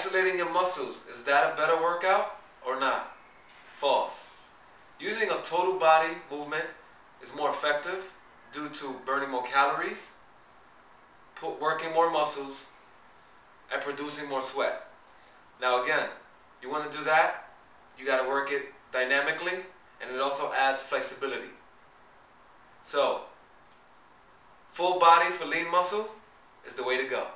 Isolating your muscles, is that a better workout or not? False. Using a total body movement is more effective due to burning more calories, working more muscles, and producing more sweat. Now again, you want to do that, you got to work it dynamically, and it also adds flexibility. So, full body for lean muscle is the way to go.